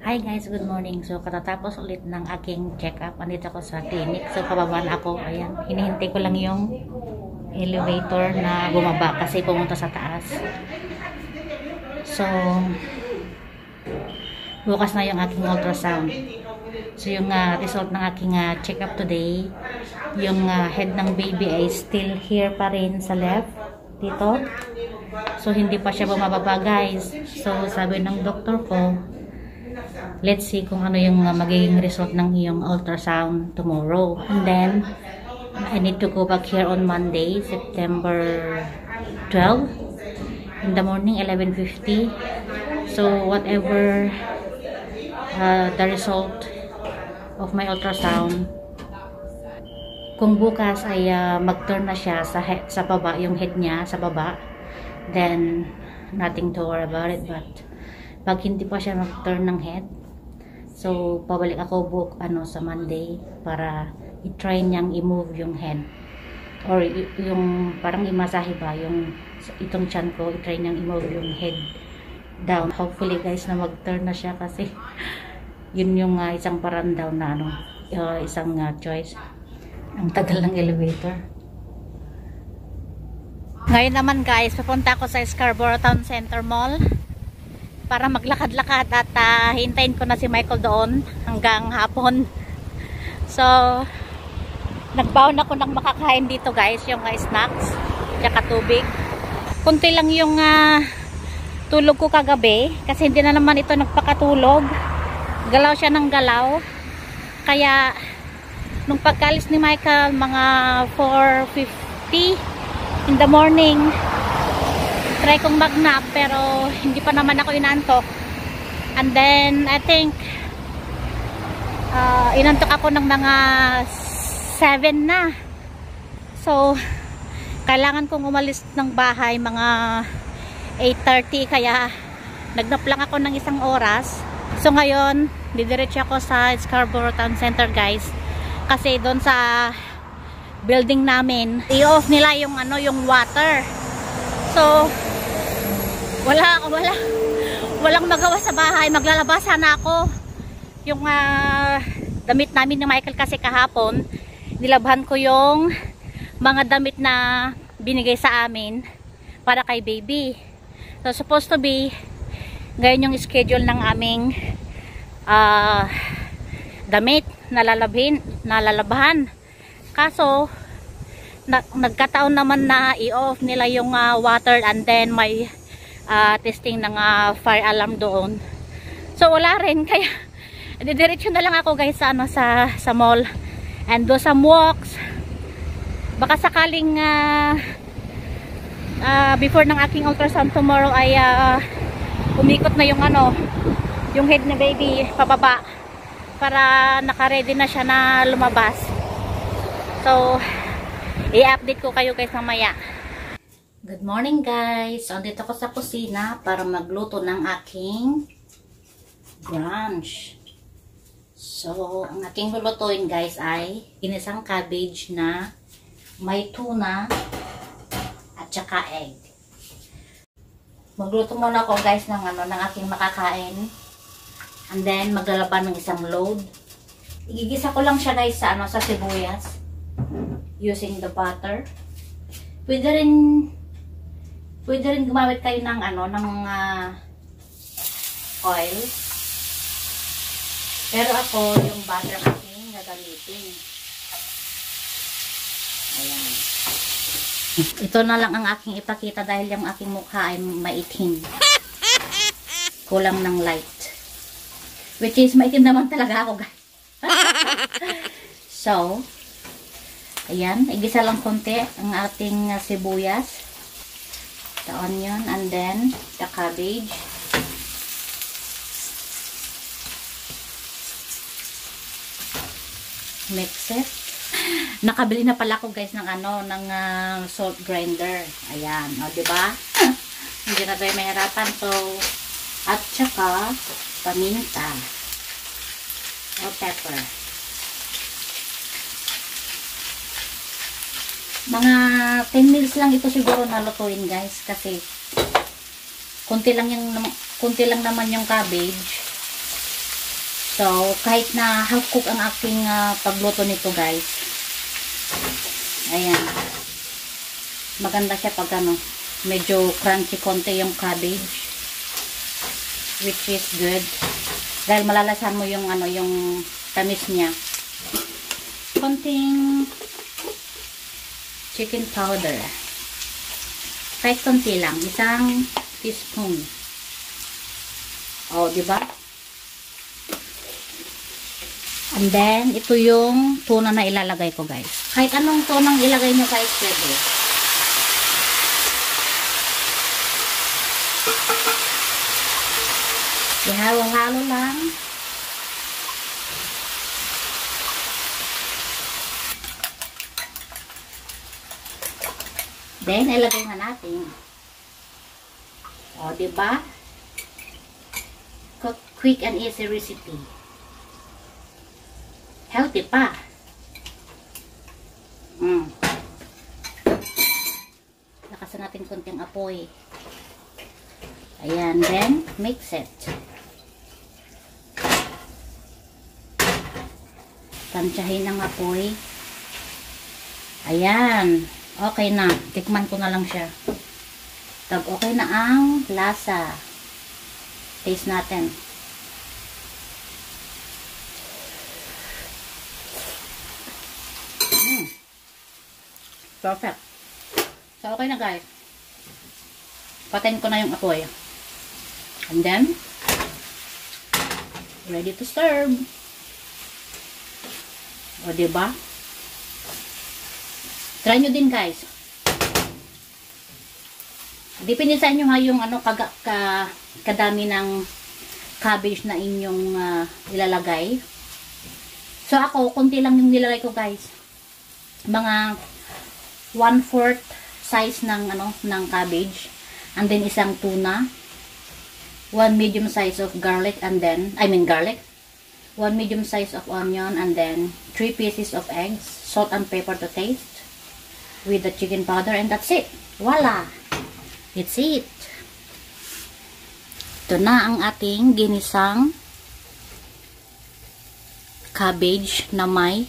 Hi guys, good morning. So, katatapos ulit ng aking check-up. Andito ako sa clinic. So, pababa ako. Ayan, hinihintay ko lang yung elevator na bumaba kasi pumunta sa taas. So, bukas na yung aking ultrasound. So, yung uh, result ng aking uh, check-up today, yung uh, head ng baby ay still here pa rin sa left. Dito. So, hindi pa siya bumababa guys. So, sabi ng doktor ko, let's see kung ano yung uh, magiging result ng iyong ultrasound tomorrow. And then, I need to go back here on Monday, September 12. In the morning, 11.50. So, whatever uh, the result of my ultrasound, kung bukas ay uh, mag-turn na siya sa, head, sa baba, yung head niya sa baba, then nothing to worry about it. But, pag hindi pa siya mag-turn ng head, so, pabalik ako book ano, sa Monday para i-try niyang i-move yung head. Or yung parang imasahe ba, yung itong chan ko, i-try niyang i-move yung head down. Hopefully guys na mag-turn na siya kasi yun yung uh, isang parang down na ano, uh, isang uh, choice. Ang tagal ng elevator. Ngayon naman guys, pupunta ako sa Scarborough Town Center Mall para maglakad-lakad at uh, hintayin ko na si Michael doon hanggang hapon. So, nagbaon ako ng makakain dito guys, yung uh, snacks, tsaka tubig. Kunti lang yung uh, tulog ko kagabi kasi hindi na naman ito nagpakatulog. Galaw siya ng galaw. Kaya, nung pagkalis ni Michael, mga 4.50 in the morning try kong magnap pero hindi pa naman ako inantok. And then I think uh, inantok ako ng mga 7 na. So kailangan kong umalis ng bahay mga 8.30 kaya nagnap lang ako ng isang oras. So ngayon didiretso ako sa Scarborough Town Center guys. Kasi doon sa building namin i-off nila yung ano yung water. So wala wala. Walang magawa sa bahay. Maglalabas sana ako. Yung uh, damit namin ni Michael kasi kahapon nilabhan ko yung mga damit na binigay sa amin para kay baby. So supposed to be ngayon yung schedule ng aming uh, damit nalalabhin nalalabhan Kaso, na, nagkataon naman na i-off nila yung uh, water and then may uh, testing ng uh, fire alarm doon. So, wala rin. Kaya, didiretso na lang ako guys sa, ano, sa, sa mall. And do some walks. Baka sakaling uh, uh, before ng aking ultrasound tomorrow ay uh, umikot na yung ano, yung head ni baby pababa para naka-ready na siya na lumabas. So, i-update ko kayo guys mamaya. Good morning guys. So, andito ko sa kusina para magluto ng aking brunch. So, ang aking lulutuin guys ay inisang cabbage na may tuna at saka egg. Magluto muna ako guys ng ano ng aking makakain. And then maglalaban ng isang load. Igigisa ko lang siya guys sa ano sa sibuyas using the butter. Pwede rin pwede rin gumamit kayo ng ano ng uh, oil. Pero ako yung butter aking gagamitin. Ayan. Ito na lang ang aking ipakita dahil yung aking mukha ay maitim. Kulang ng light. Which is maitim naman talaga ako guys. so, Ayan, igisa lang konti ang ating uh, sibuyas. The onion and then the cabbage. Mix it. Nakabili na pala ako guys ng ano, ng uh, salt grinder. Ayan, o di ba? Hindi na tayo mahirapan. So, at saka paminta o pepper. Mga 10 minutes lang ito siguro nalutuin guys kasi kunti lang yung kunti lang naman yung cabbage. So, kahit na half cook ang aking ah, pagluto nito guys. Ayan. Maganda siya pag ano, medyo crunchy konti yung cabbage. Which is good. Dahil malalasan mo yung ano, yung tamis niya. Konting chicken powder. Kahit konti lang, isang teaspoon. Oh, di ba? And then, ito yung tuna na ilalagay ko, guys. Kahit anong tunang ilagay nyo, guys, pwede. Ihalo-halo lang. Then, ilagay na natin. O, diba? Quick and easy recipe. Healthy pa. Mm. Lakasan natin konting apoy. Ayan, then mix it. Tansyahin ang apoy. Ayan. Okay na. Tikman ko na lang siya. Tag okay na ang lasa. Taste natin. Mm. Perfect. So, okay na guys. Patayin ko na yung apoy. And then, ready to serve. O, diba? Try nyo din guys. Depende sa inyo ha yung ano, kaga, ka, kadami ng cabbage na inyong ah, ilalagay. So ako, konti lang yung nilagay ko guys. Mga 1/4 size ng ano ng cabbage and then isang tuna, one medium size of garlic and then I mean garlic, one medium size of onion and then three pieces of eggs, salt and pepper to taste with the chicken powder and that's it. Voila! It's it. Ito na ang ating ginisang cabbage na may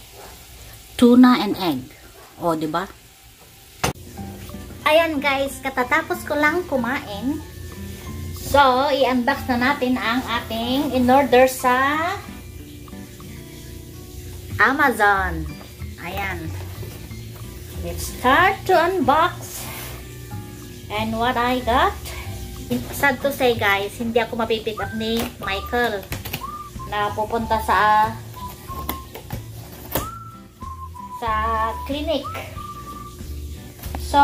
tuna and egg. O, di ba? Ayan guys, katatapos ko lang kumain. So, i-unbox na natin ang ating in-order sa Amazon. Ayan. Let's start to unbox. And what I got, sad to say guys, hindi ako mapipick up ni Michael na pupunta sa sa clinic. So,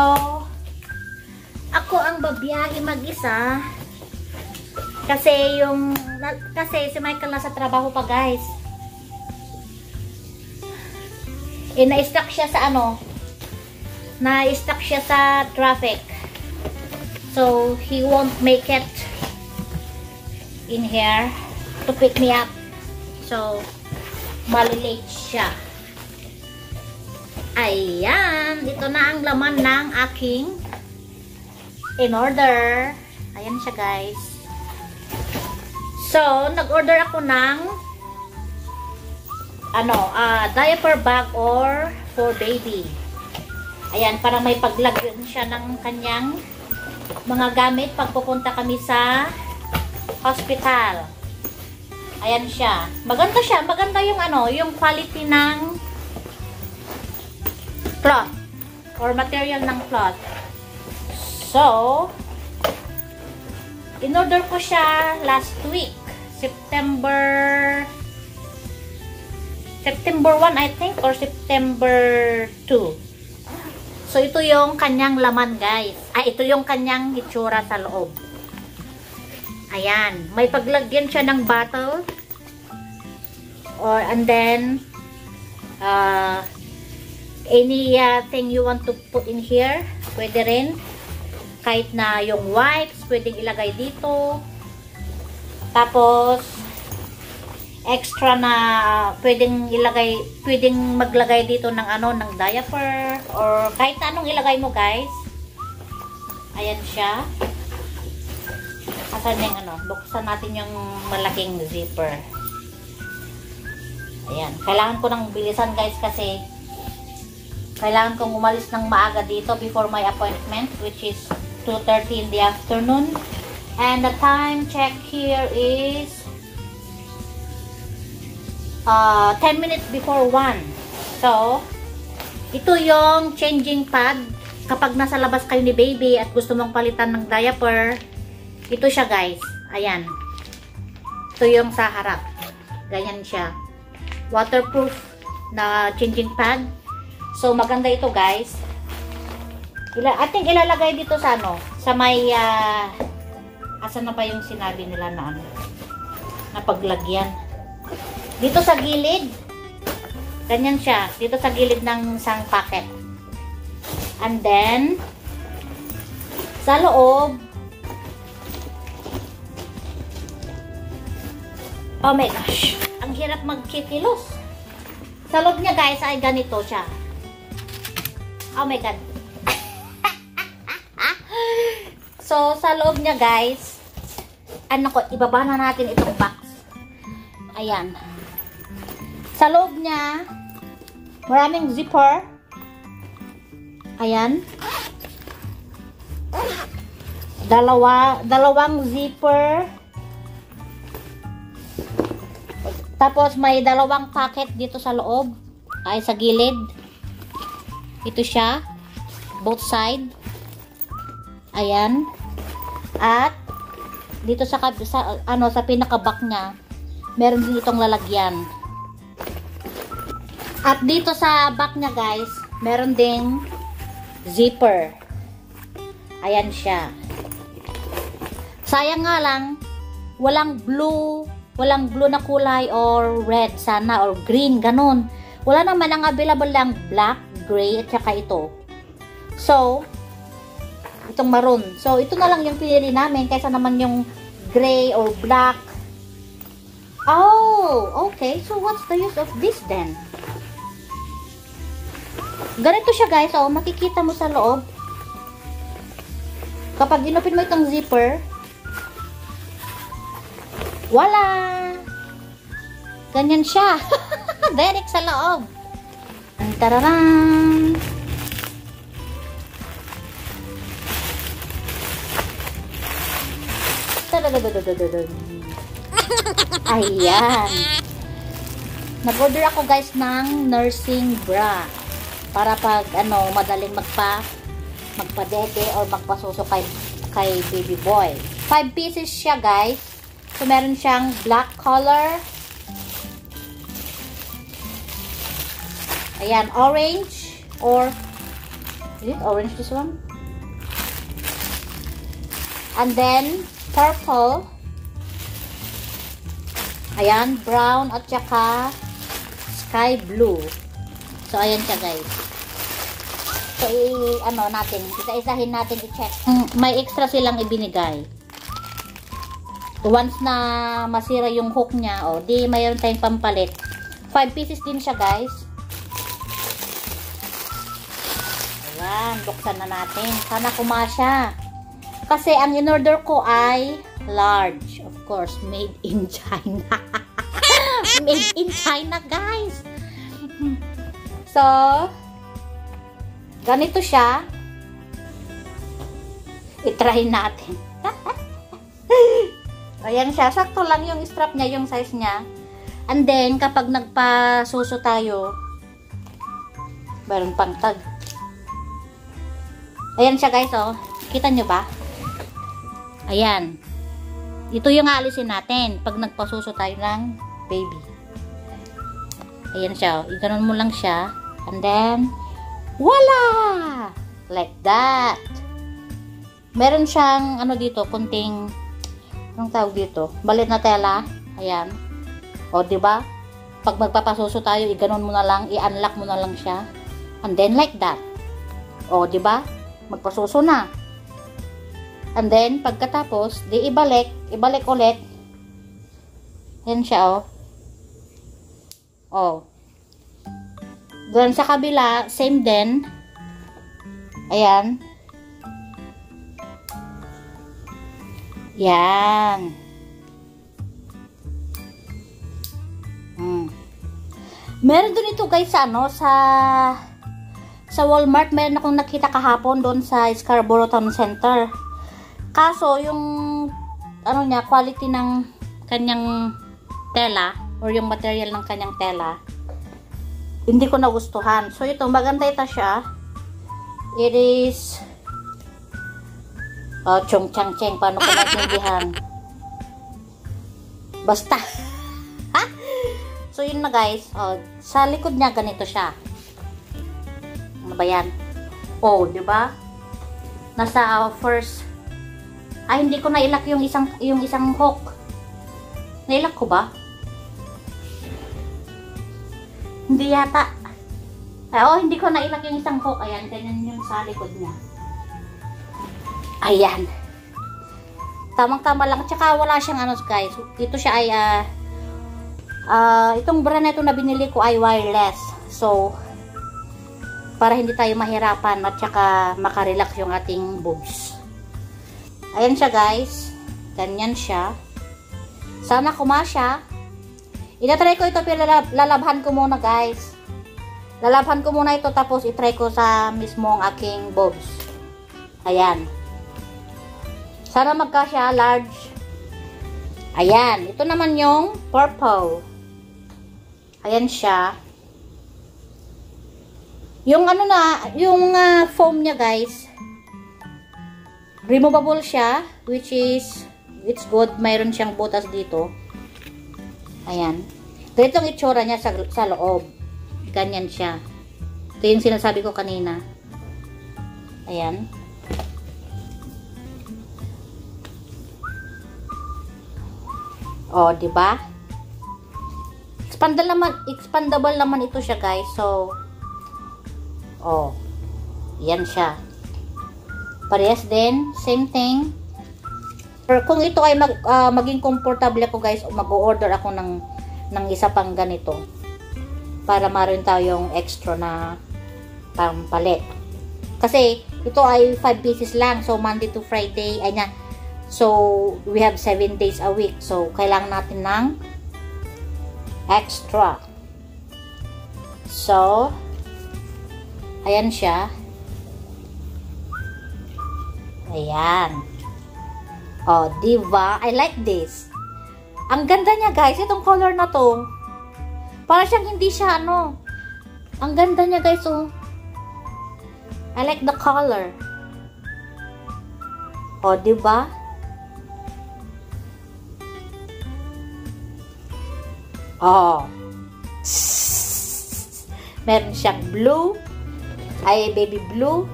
ako ang babiyahe mag-isa kasi yung kasi si Michael nasa trabaho pa guys. Eh, na-stuck siya sa ano, na-stuck siya sa traffic. So, he won't make it in here to pick me up. So, malilate siya. Ayan, ito na ang laman ng aking in order. Ayan siya guys. So, nag-order ako ng ano, ah, diaper bag or for baby. Ayan, para may paglagyan siya ng kanyang mga gamit pag pupunta kami sa hospital. Ayan siya. Maganda siya. Maganda yung ano, yung quality ng cloth or material ng cloth. So, in-order ko siya last week. September September 1 I think or September 2. So, ito yung kanyang laman, guys. Ay, ito yung kanyang itsura sa loob. Ayan. May paglagyan siya ng bottle. Or, and then, uh, any uh, thing you want to put in here, pwede rin. Kahit na yung wipes, pwedeng ilagay dito. Tapos, extra na pwedeng ilagay, pwedeng maglagay dito ng ano, ng diaper or kahit anong ilagay mo guys. Ayan siya. Asan yung ano, buksan natin yung malaking zipper. Ayan. Kailangan ko ng bilisan guys kasi kailangan kong umalis ng maaga dito before my appointment which is 2.30 in the afternoon. And the time check here is uh, 10 minutes before 1. So, ito yung changing pad. Kapag nasa labas kayo ni baby at gusto mong palitan ng diaper, ito siya guys. Ayan. Ito yung sa harap. Ganyan siya. Waterproof na changing pad. So, maganda ito guys. Ila ating ilalagay dito sa ano, sa may, uh, asan na ba yung sinabi nila na ano, na paglagyan. Dito sa gilid, ganyan siya. Dito sa gilid ng isang packet. And then, sa loob, oh my gosh, ang hirap magkikilos. Sa loob niya guys ay ganito siya. Oh my God. so, sa loob niya, guys, ano ko, ibaba na natin itong box. Ayan. Sa loob niya, maraming zipper. Ayan. Dalawa, dalawang zipper. Tapos, may dalawang pocket dito sa loob. Ay, sa gilid. Ito siya. Both side. Ayan. At dito sa, sa ano sa pinaka-back niya, meron din itong lalagyan. At dito sa back niya, guys, meron ding zipper. Ayan siya. Sayang nga lang, walang blue, walang blue na kulay or red sana or green, ganun. Wala naman ang available lang black, gray, at saka ito. So, itong maroon. So, ito na lang yung pinili namin kaysa naman yung gray or black. Oh, okay. So, what's the use of this then? Ganito siya guys. Oh, makikita mo sa loob. Kapag inupin mo itong zipper, wala! Ganyan siya. Direct sa loob. Tararan! Ayan. Nag-order ako guys ng nursing bra. Para pag ano, madaling magpa magpa-dede or magpasuso kay, kay baby boy. 5 pieces siya guys. So meron siyang black color, Ayan, orange or is it orange this one? And then purple. Ayan, brown at saka sky blue. So ayan siya guys. So i ano natin, isa-isahin natin i-check. Mm, may extra silang ibinigay. Once na masira yung hook niya, o oh, di mayroon tayong pampalit. 5 pieces din siya guys. Ayan, buksan na natin. Sana kumasya. Kasi ang in-order ko ay large. Of course, made in China. made in China, guys. So, ganito siya. I-try natin. Ayan siya. Sakto lang yung strap niya, yung size niya. And then, kapag nagpa-suso tayo, meron pang tag. Ayan siya guys, oh. Kita nyo ba? Ayan. Ito yung aalisin natin pag nagpasuso tayo ng baby. Ayan siya, oh. Iganon mo lang siya. And then, voila! Like that. Meron siyang, ano dito, kunting, anong tawag dito? Balit na tela. Ayan. O, di ba? Pag magpapasuso tayo, iganon mo na lang, i-unlock mo na lang siya. And then, like that. O, di ba? magpasuso na. And then, pagkatapos, di ibalik, ibalik ulit. Yan siya, oh. Oh. Doon sa kabila, same din. Ayan. Yan. Hmm. Meron doon ito guys sa ano, sa sa Walmart. Meron akong nakita kahapon doon sa Scarborough Town Center. Kaso, yung ano niya, quality ng kanyang tela or yung material ng kanyang tela, hindi ko nagustuhan. So, ito, maganda ito siya. It is oh, chong chang cheng. Paano ko natindihan? Basta. So, yun na guys. Oh, sa likod niya, ganito siya. Ano ba yan? Oh, di ba? Nasa uh, first... Ay, hindi ko nailak yung isang, yung isang hook. Nailak ko ba? Hindi yata. Ay, oh, hindi ko nailak yung isang hook. Ayan, ganyan yung sa likod niya. Ayan. Tamang-tama lang. Tsaka wala siyang ano guys. Ito siya ay... Uh, Uh, itong brand na ito na binili ko ay wireless. So, para hindi tayo mahirapan at saka makarelax yung ating boobs. Ayan siya guys. Ganyan siya. Sana kumasya. Inatry ko ito pero lalabhan ko muna guys. Lalabhan ko muna ito tapos itry ko sa mismong aking boobs. Ayan. Sana magkasya large. Ayan. Ito naman yung purple. Ayan siya. Yung ano na, yung uh, foam niya guys, removable siya, which is, it's good. Mayroon siyang butas dito. Ayan. Ganito ang itsura niya sa, sa loob. Ganyan siya. Ito yung sinasabi ko kanina. Ayan. O, di ba? Expandable naman, expandable naman ito siya, guys. So, oh, yan siya. Parehas din, same thing. Pero kung ito ay mag, uh, maging comfortable ako, guys, mag-order ako ng, ng isa pang ganito. Para maroon tayong extra na pampalit. Kasi, ito ay 5 pieces lang. So, Monday to Friday, ay na. So, we have 7 days a week. So, kailangan natin ng extra. So, ayan siya. Ayan. Oh, diva? I like this. Ang ganda niya, guys. Itong color na to. Para siyang hindi siya, ano. Ang ganda niya, guys, oh. I like the color. Oh, diba? Oh. Meron siyang blue. Ay, baby blue.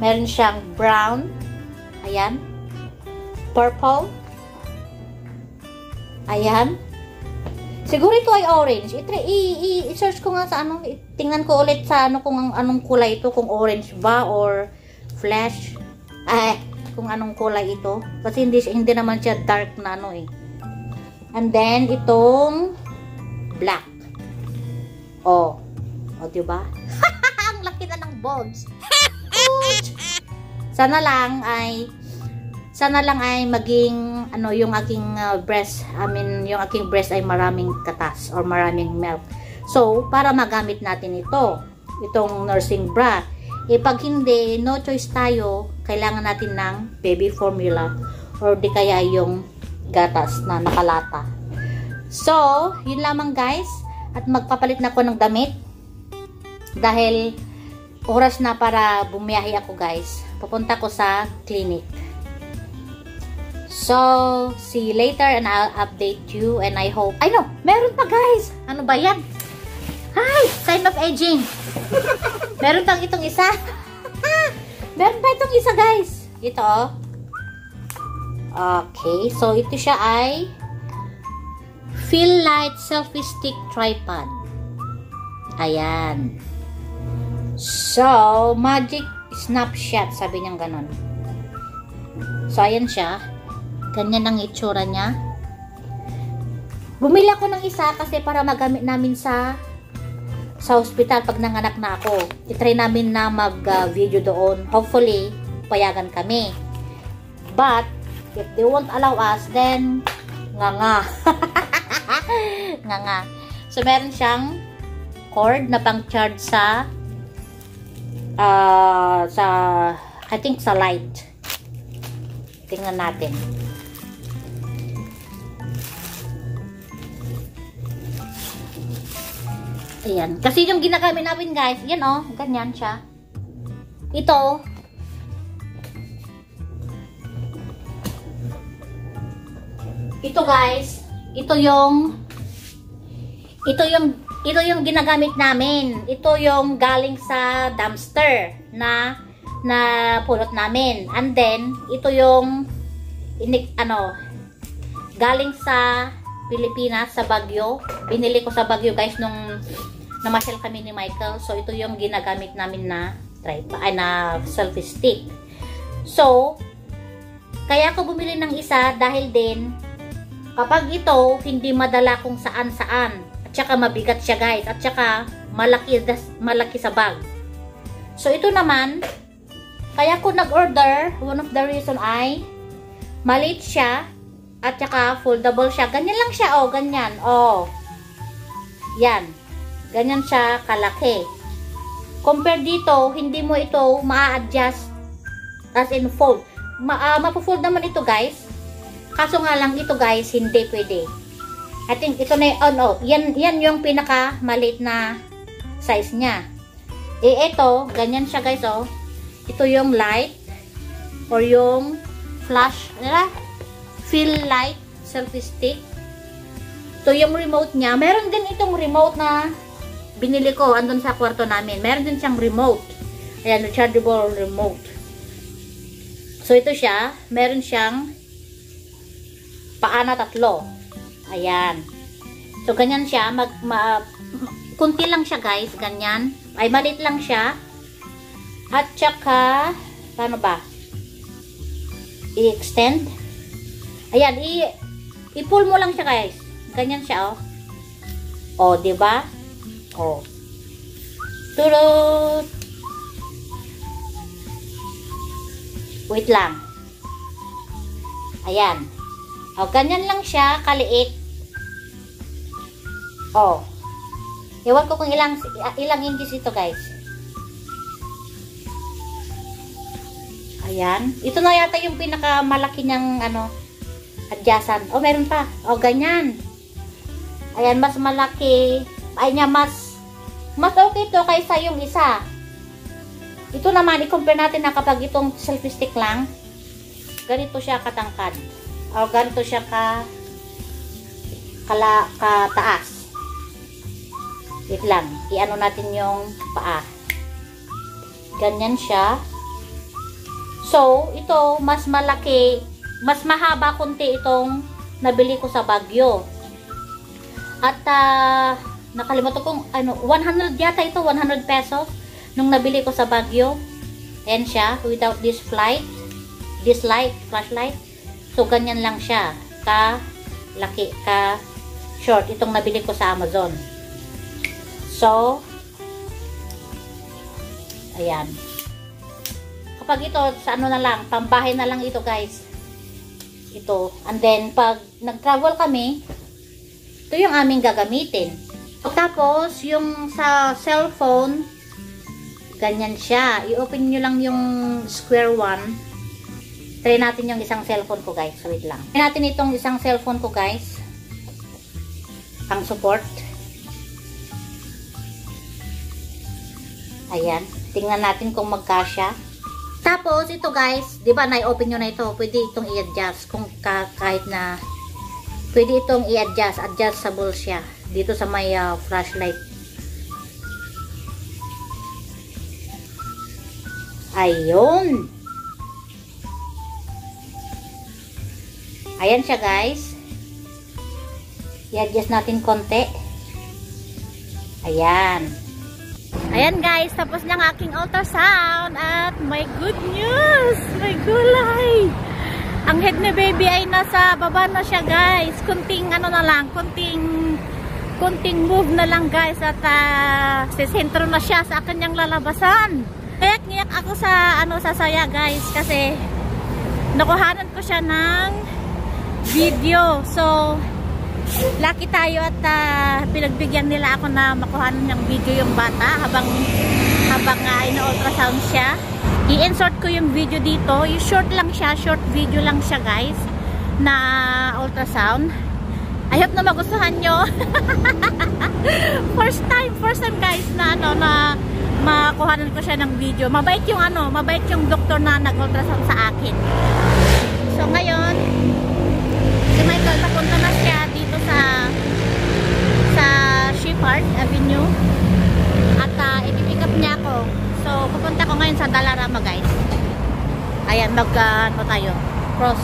Meron siyang brown. Ayan. Purple. Ayan. Siguro ito ay orange. I-search ko nga sa ano. Tingnan ko ulit sa ano kung anong kulay ito. Kung orange ba or flash. Ay, kung anong kulay ito. Kasi hindi, hindi naman siya dark na ano eh. And then, itong black. Oh. O, oh, diba? Ang laki na ng bulbs. sana lang ay sana lang ay maging ano yung aking uh, breast I mean yung aking breast ay maraming katas or maraming milk so para magamit natin ito itong nursing bra eh pag hindi no choice tayo kailangan natin ng baby formula or di kaya yung gatas na nakalata. So, yun lamang guys. At magpapalit na ako ng damit. Dahil oras na para bumiyahe ako guys. Pupunta ko sa clinic. So, see you later and I'll update you and I hope... I know, meron pa guys! Ano ba yan? Hi! Sign of aging! meron pang itong isa. meron pa itong isa guys. Ito oh. Okay, so ito siya ay Feel Light Selfie Stick Tripod. Ayan. So, Magic Snapshot, sabi niyang ganon. So, ayan siya. Ganyan ang itsura niya. Bumili ako ng isa kasi para magamit namin sa sa hospital pag nanganak na ako. I-try namin na mag-video uh, doon. Hopefully, payagan kami. But, If they won't allow us, then nga nga. nga nga. So, meron siyang cord na pang-charge sa uh, sa I think sa light. Tingnan natin. Ayan. Kasi yung ginagamit namin guys, yan oh, ganyan siya. Ito, ito guys, ito yung ito yung ito yung ginagamit namin. Ito yung galing sa dumpster na na pulot namin. And then ito yung inik ano galing sa Pilipinas sa Bagyo. Binili ko sa Bagyo guys nung namasyal kami ni Michael. So ito yung ginagamit namin na tripod ay na selfie stick. So kaya ako bumili ng isa dahil din kapag ito hindi madala kung saan saan at saka mabigat siya guys. At saka malaki, malaki sa bag. So ito naman, kaya ko nag-order, one of the reason ay maliit siya at saka foldable siya. Ganyan lang siya, oh, ganyan. Oh. Yan. Ganyan siya kalaki. Compare dito, hindi mo ito ma-adjust as in fold. Ma uh, mapo-fold naman ito, guys. Kaso nga lang ito, guys, hindi pwede. I think ito na oh no, yan, yan yung pinaka maliit na size niya. Eh, ito, ganyan siya guys, oh. Ito yung light or yung flash, ano Fill light selfie stick. Ito yung remote niya. Meron din itong remote na binili ko andun sa kwarto namin. Meron din siyang remote. Ayan, rechargeable remote. So, ito siya. Meron siyang paana tatlo. Ayan. So, ganyan siya. Mag, ma, kunti lang siya, guys. Ganyan. Ay, malit lang siya. At saka, paano ba? I-extend. Ayan, i- i-pull mo lang siya, guys. Ganyan siya, oh. Oh, di ba? Oh. Turut. Wait lang. Ayan. Oh, ganyan lang siya, kaliit. Oh. Ewan ko kung ilang ilang inches ito, guys. Ayan. Ito na yata yung pinakamalaki niyang ano, adjacent. Oh, meron pa. Oh, ganyan. Ayan, mas malaki. Ay niya, mas mas okay to kaysa yung isa. Ito naman, i-compare natin na kapag itong selfie stick lang, ganito siya katangkad. O ganito siya ka kala, kataas. Wait lang. I-ano natin yung paa. Ganyan siya. So, ito, mas malaki, mas mahaba kunti itong nabili ko sa Bagyo. At, uh, nakalimutan kong, ano, 100 yata ito, 100 pesos, nung nabili ko sa Bagyo. Ayan siya, without this light, this light, flashlight. So, ganyan lang siya. Ka, laki, ka, short. Itong nabili ko sa Amazon. So, ayan. Kapag ito, sa ano na lang, pambahay na lang ito guys. Ito. And then, pag nag-travel kami, ito yung aming gagamitin. Tapos, yung sa cellphone, ganyan siya. I-open nyo lang yung square one. Try natin yung isang cellphone ko guys. Wait lang. Try natin itong isang cellphone ko guys. Ang support. Ayan. Tingnan natin kung magkasya. Tapos, ito guys, di ba na-open nyo na ito, pwede itong i-adjust kung ka, kahit na pwede itong i-adjust, adjustable siya dito sa may uh, flashlight. Ayun. Ayan siya guys. I-adjust natin konti. Ayan. Ayan guys, tapos ang aking ultrasound at may good news! May gulay! Ang head ni baby ay nasa baba na siya guys. Kunting ano na lang, kunting kunting move na lang guys at uh, sisentro na siya sa kanyang lalabasan. Ngayak-ngayak ako sa ano sa saya guys kasi nakuhanan ko siya ng video. So, lucky tayo at ah, pinagbigyan nila ako na makuha ng video yung bata habang habang uh, ina-ultrasound siya. I-insert ko yung video dito. Yung short lang siya, short video lang siya guys na ultrasound. I hope na magustuhan nyo. first time, first time guys na ano na makuhanan ko siya ng video. Mabait yung ano, mabait yung doktor na nag-ultrasound sa akin. So ngayon, si Michael papunta na siya dito sa sa Shepherd Avenue at uh, ipipick up niya ako. So pupunta ko ngayon sa Dalarama guys. Ayan, mag uh, ano tayo, cross.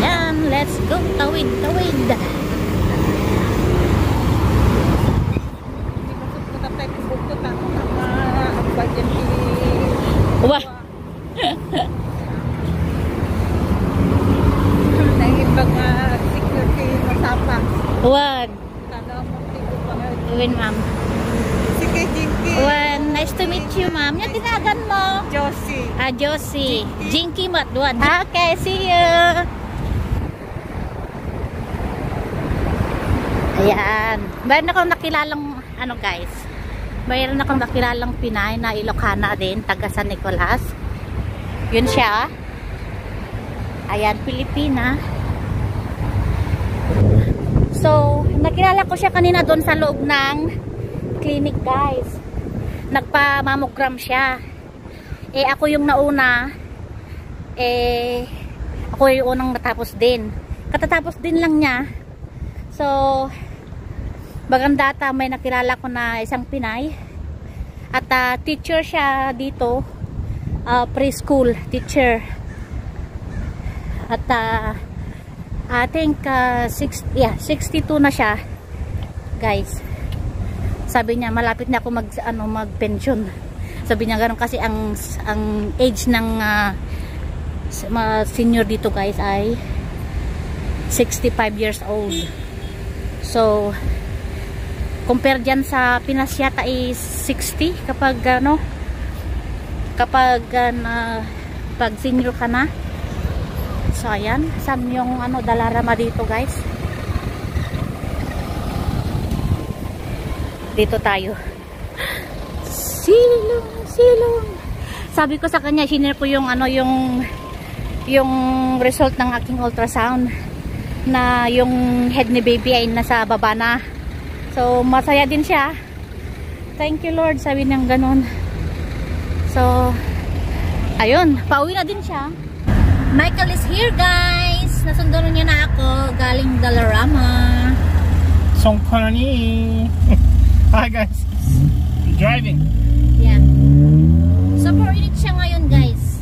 Ayan, let's go, tawid, tawid. Wah, wag. Uwin ma'am. Sige, Jinky. Wan, nice to meet you ma'am. Yung tinagan mo. Josie. Ah, Josie. Jinky Matwan. Okay, see you. Ayan. Mayroon akong nakilalang, ano guys, mayroon akong nakilalang Pinay na Ilocana din, taga San Nicolas. Yun siya. Ayan, Pilipina. So, nakilala ko siya kanina doon sa loob ng clinic guys. Nagpa-mammogram siya. Eh, ako yung nauna. Eh, ako yung unang natapos din. Katatapos din lang niya. So, bagang data may nakilala ko na isang Pinay. At ah, teacher siya dito. ah, preschool teacher. At ah, I think uh, six, yeah, 62 na siya. Guys. Sabi niya malapit na ako mag ano mag-pension. Sabi niya ganoon kasi ang ang age ng uh, senior dito guys ay 65 years old. So compare diyan sa Pinas yata is 60 kapag ano kapag uh, pag senior ka na. So, ayan. Saan yung ano, dalarama dito, guys? Dito tayo. Silong, silong. Sabi ko sa kanya, sinare ko yung ano, yung yung result ng aking ultrasound na yung head ni baby ay nasa baba na. So, masaya din siya. Thank you, Lord. Sabi niyang ganun. So, ayun. Pauwi na din siya. Michael is here guys. Nasundan niya na ako galing Dalarama. Songkonani. Hi guys. Driving. Yeah. Super init siya ngayon guys.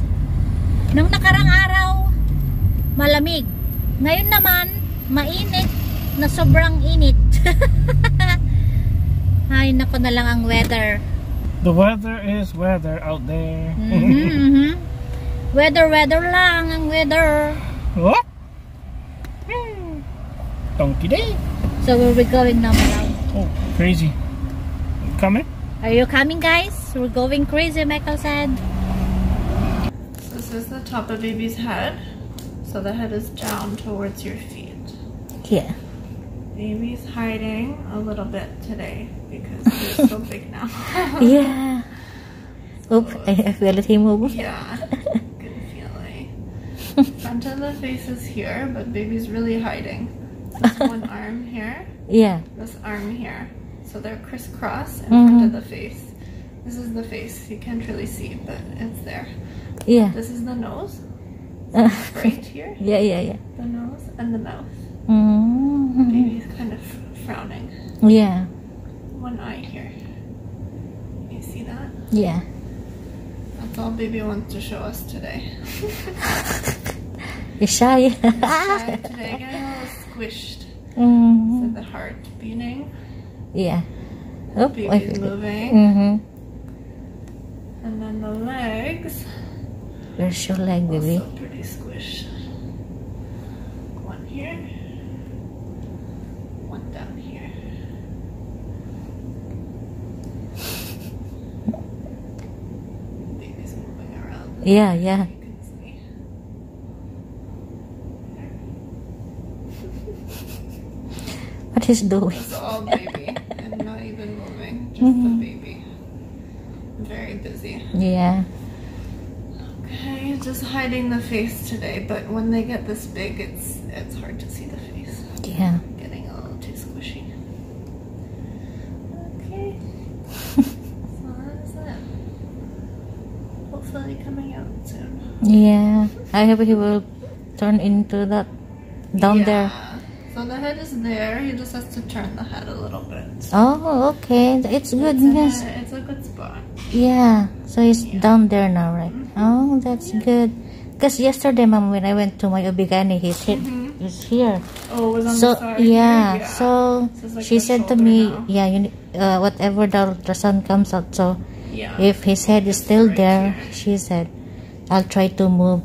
Nung nakarang araw, malamig. Ngayon naman, mainit na sobrang init. Ay, nako na lang ang weather. The weather is weather out there. Mhm, mhm. Weather, weather lang ang weather. What? Hmm. Donkey day. So, we'll be going now, Malaw. Oh, crazy. Coming? Are you coming guys? We're going crazy, Michael said. This is the top of baby's head. So the head is down towards your feet. Yeah. Baby's hiding a little bit today because he's so big now. Yeah. Oop, I feel it him move. yeah. Good feeling. Front of the face is here, but baby's really hiding. This one arm here, Yeah. this arm here. So they're crisscross in Mhm. front of the face. This is the face. You can't really see, but it's there. Yeah. This is the nose. Right here. yeah, yeah, yeah. The nose and the mouth. Mm-hmm. Baby's kind of frowning. Yeah. One eye here. You see that? Yeah. That's all baby wants to show us today. You're shy. Shy today, getting a little squished. mm-hmm. So the heart beating, Yeah. I baby's moving, Mm-hmm. And then the legs Where's your leg, baby? also pretty squished. One here, one down here. Baby's moving around. Yeah, yeah. You can see. What he's doing? It's all baby and not even moving, just mm-hmm. the baby. Very. Yeah. Okay, just hiding the face today, but when they get this big, it's it's hard to see the face. Yeah. Getting a little too squishy. Okay. so that is it. Hopefully coming out soon. Yeah. I hope he will turn into that down there. Yeah. So the head is there. He just has to turn the head a little bit. Oh, okay. It's good. It's, a, Yes. it's a good spot. Yeah. So he's down there now, right? Oh, that's good. Because yesterday, mom, when I went to my Obigani, he's here. He's here. Oh, was on So the side. yeah, here? so is like she said to me, now. yeah, you uh, whatever the ultrasound comes out. So yeah. if his head is still right there, here. she said, I'll try to move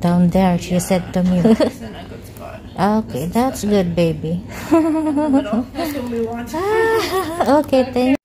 down there. She said to me. it's in a good spot. okay, that's good, baby. In the middle. That's what we want. okay, thank.